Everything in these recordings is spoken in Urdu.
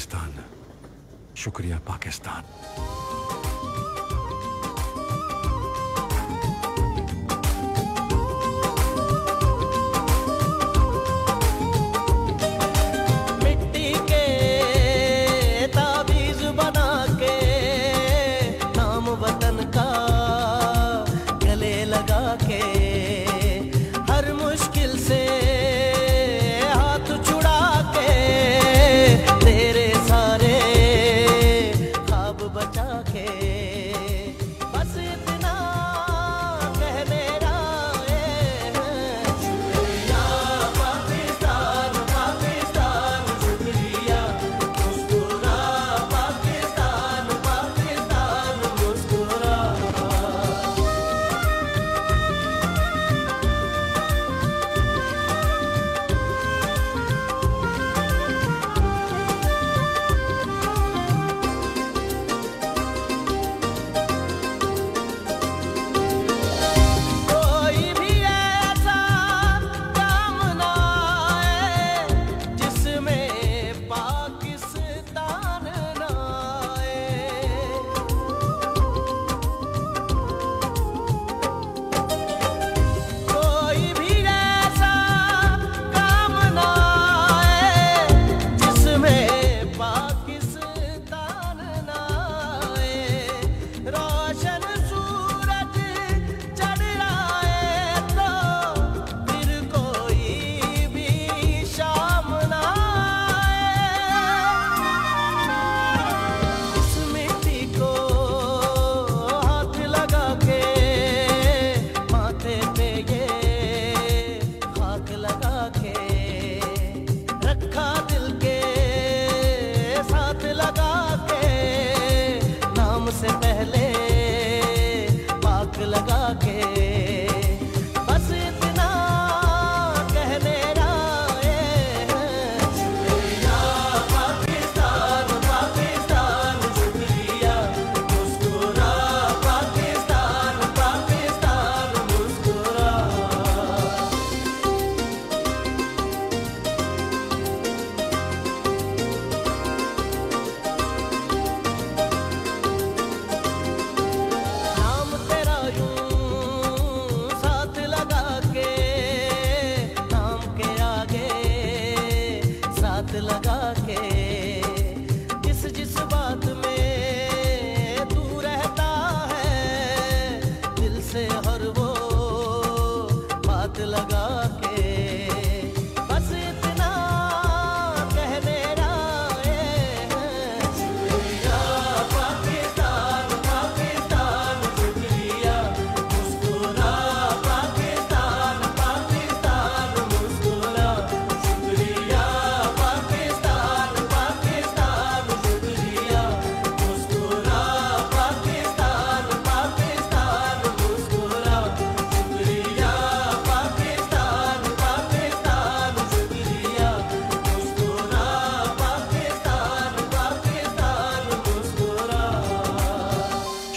پاکستان۔ شکریہ پاکستان۔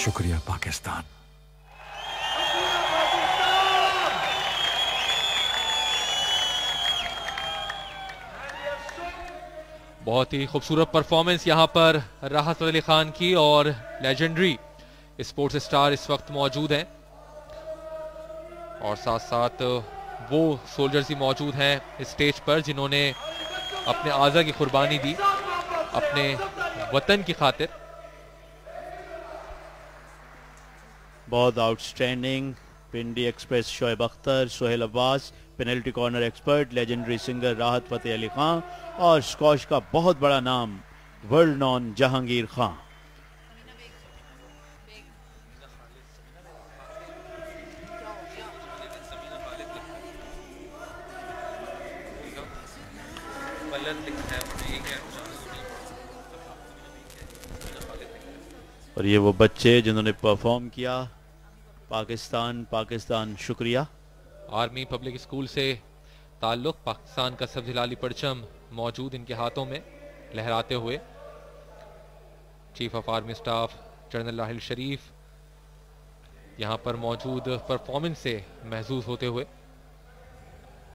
شکریہ، پاکستان۔ بہت ہی خوبصورت پرفارمنس یہاں پر راحت علی خان کی اور لیجنڈری اسپورٹس اسٹار اس وقت موجود ہیں۔ اور ساتھ ساتھ وہ سولجرز ہی موجود ہیں اسٹیج پر جنہوں نے اپنے اعضا کی قربانی دی، اپنے وطن کی خاطر۔ بہت outstanding Pindi express Shoaib Akhtar Sohail Abbas penalty corner expert legendary singer Rahat Fateh Ali Khan اور سکوش کا بہت بڑا نام ورلڈ نون جہانگیر خان اور یہ وہ بچے جنہوں نے پرفارم کیا۔ پاکستان پاکستان، شکریہ۔ آرمی پبلک اسکول سے تعلق، پاکستان کا سبز لالی پرچم موجود ان کے ہاتھوں میں لہراتے ہوئے۔ Chief of army staff general Raheel Sharif یہاں پر موجود پرفارمنس سے محظوظ ہوتے ہوئے۔